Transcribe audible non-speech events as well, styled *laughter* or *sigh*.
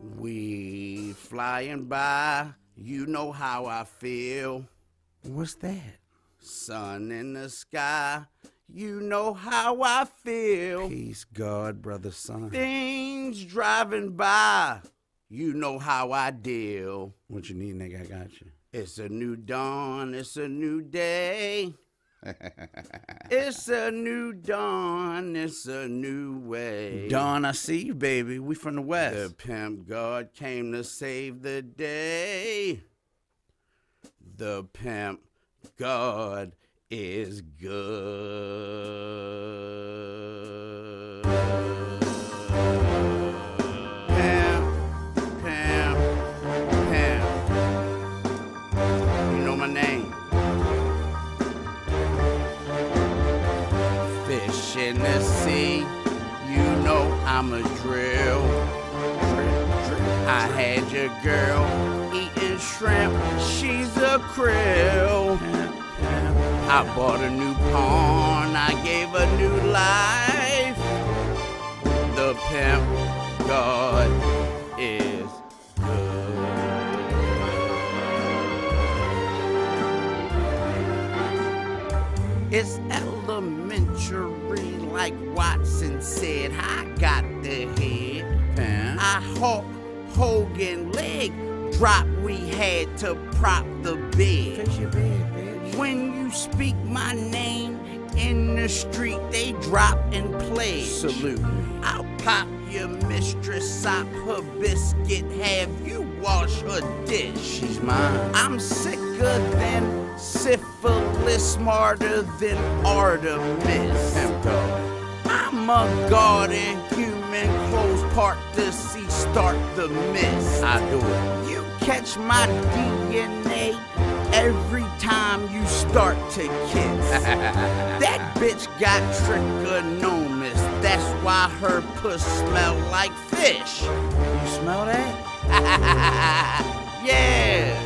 We flying by, you know how I feel. What's that? Sun in the sky, you know how I feel. Peace, God, brother, son. Things driving by, you know how I deal. What you need, nigga? I got you. It's a new dawn, it's a new day. *laughs* it's a new dawn, it's a new way. Dawn, I see you, baby. We from the west. The pimp God came to save the day. The pimp God is good. Sea, you know I'm a drill. I had your girl eating shrimp, she's a krill. I bought a new pawn, I gave a new life. The pimp God is good. It's elementary, like Watson said. I got the head. I Hulk Hogan leg drop. We had to prop the bed. Fix your bed, bitch. When you speak my name in the street, they drop and play. Salute. I'll pop your mistress, sop her biscuit, have you wash her dish. She's mine. I'm sicker than syphilis, smarter than Artemis. I'm a god in human clothes, part to see, start the miss. I do it. You catch my DNA every time you start to kiss. *laughs* that bitch got trichomonas, that's why her puss smell like fish. You smell that? *laughs* yeah.